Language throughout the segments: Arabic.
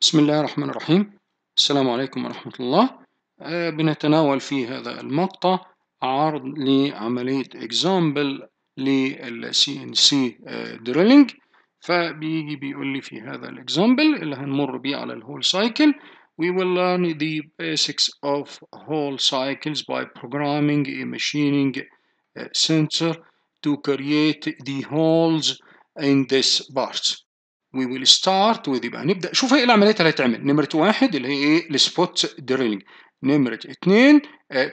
بسم الله الرحمن الرحيم السلام عليكم ورحمة الله بنتناول في هذا المقطع عرض لعملية example لل CNC drilling. فبيجي بيقول لي في هذا الإكزامبل اللي هنمر بيه على الهول cycle. We will learn the basics of whole cycles by programming a machining sensor to create the holes in this parts we will start with يبقى هنبدا شوف إيه العمليات اللي هتعمل نمرة واحد اللي هي إيه؟ ال spot drilling نمرة اثنين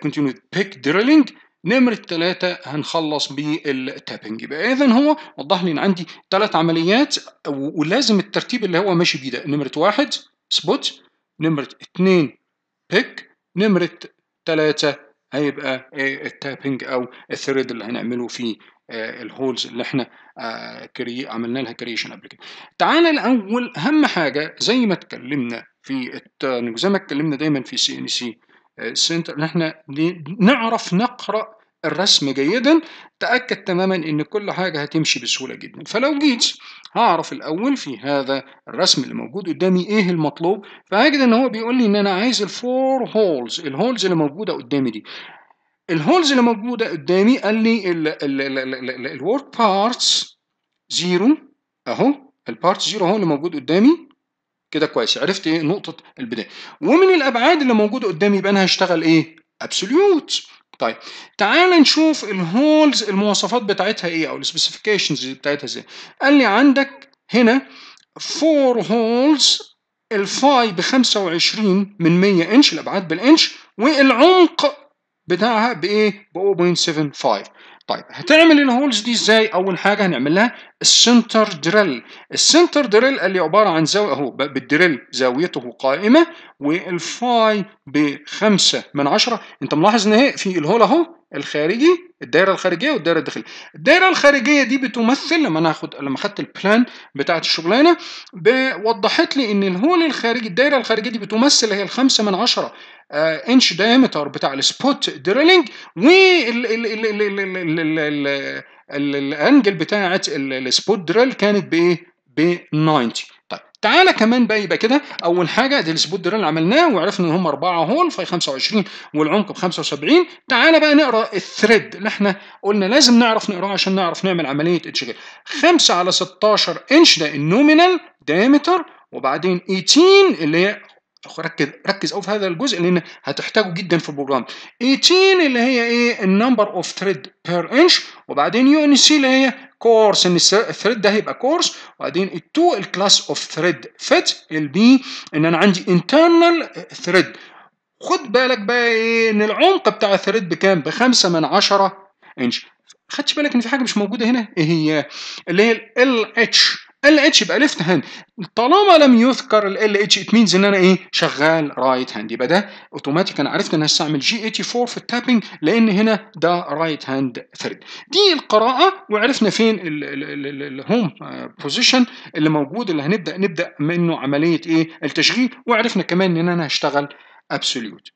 continue peck drilling نمرة ثلاثة هنخلص بال tapping يبقى إذا هو وضح لي إن عندي ثلاث عمليات ولازم الترتيب اللي هو ماشي بيه ده. نمرة واحد spot نمرة اثنين peck نمرة ثلاثة هيبقى ال tapping أو ال thread اللي هنعمله في ال holes اللي إحنا كري عملنا لها creation قبل كده. تعالى الأول أهم حاجة زي ما اتكلمنا في زي ما اتكلمنا دايما في CNC center إن إحنا نعرف نقرأ الرسم جيدا تأكد تماما إن كل حاجة هتمشي بسهولة جدا. فلو جيت هعرف الأول في هذا الرسم اللي موجود قدامي إيه المطلوب فهجد إن هو بيقول لي إن أنا عايز ال four holes ال holes اللي موجودة قدامي دي. ال holes اللي موجودة قدامي قال لي ال work parts zero أهو ال part zero أهو اللي موجود قدامي. كده كويس عرفت إيه نقطة البداية. ومن الأبعاد اللي موجودة قدامي يبقى أنا هشتغل إيه؟ absolute طيب تعال نشوف ال holes المواصفات بتاعتها إيه أو ال specifications بتاعتها إزاي قال لي عندك هنا four holes ال phi ب 25 من 100 انش الأبعاد بالإنش والعمق بتاعها بإيه؟ ب 0.75 طيب هتعمل ال holes دي إزاي؟ أول حاجة هنعمل لها ال center drill ال center drill اللي عبارة عن زاوية أهو بال drill زاويته قائمة وال phi بخمسة من عشرة أنت ملاحظ إن هي في ال hole أهو الخارجي الدايره الخارجيه والدايره الداخليه الدايره الخارجيه دي بتمثل لما أنا اخد لما خدت ال plan بتاعت الشغلانه وضحت لي ان ال hole الخارجي الدايره الخارجيه دي بتمثل هي الخمسة من عشرة آه inch diameter بتاع ال spot drilling وال angle بتاعت ال spot drill كانت بايه؟ ب 90 طيب تعالى كمان بقى يبقى كده أول حاجة دي ال spot drill عملناه وعرفنا إن هم أربعة hole في 25 والعمق ب 75 تعالى بقى نقرأ ال thread اللي إحنا قلنا لازم نعرف نقرأه عشان نعرف نعمل عملية اتشغال 5 على 16 إنش ده ال nominal diameter وبعدين 18 اللي هي ركز ركز قوي في هذا الجزء لأن هتحتاجه جدا في ال program. 18 اللي هي إيه؟ ال number of thread per inch وبعدين UNC اللي هي coarse ان ال thread ده هيبقى coarse وبعدين ال2 ال class of thread fit ال B إن أنا عندي internal thread خد بالك بقى إيه؟ إن العمق بتاع ال thread بكام؟ بخمسة من عشرة انش خدش بالك إن في حاجة مش موجودة هنا؟ إيه هي؟ اللي هي ال اتش ال اتش يبقى left hand طالما لم يذكر ال LH it means إن أنا إيه؟ شغال right hand يبقى ده اوتوماتيك أنا عرفت إن هستعمل G 84 في ال tapping لأن هنا ده right hand thread دي القراءة وعرفنا فين ال home position اللي موجود اللي هنبدا نبدأ منه عملية إيه؟ التشغيل وعرفنا كمان إن أنا هشتغل absolute